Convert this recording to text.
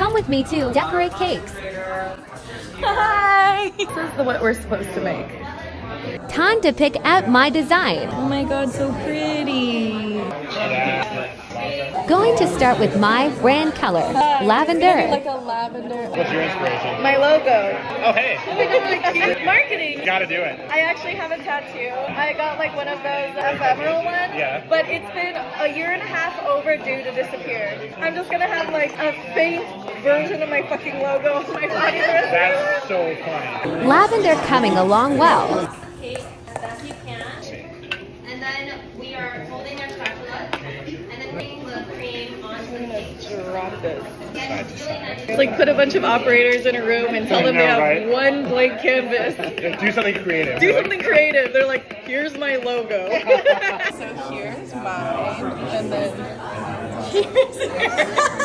Come with me to decorate cakes. Hi! This is the what we're supposed to make. Time to pick out my design. Oh my god, so pretty. Going to start with my brand color, Like lavender. a lavender. What's your inspiration? My logo. Oh, hey, Marketing. gotta do it. I actually have a tattoo. I got like one of those ephemeral ones. Yeah. But it's been a year and a half overdue to disappear. I'm just gonna have like a faint version of my fucking logo on my body. the rest of That's so funny. Lavender coming along well. It's really nice. It's like put a bunch of operators in a room and tell I them they have right? one blank canvas. Do something creative. Do Like, something creative. They're like, here's my logo. so here's mine, and then here's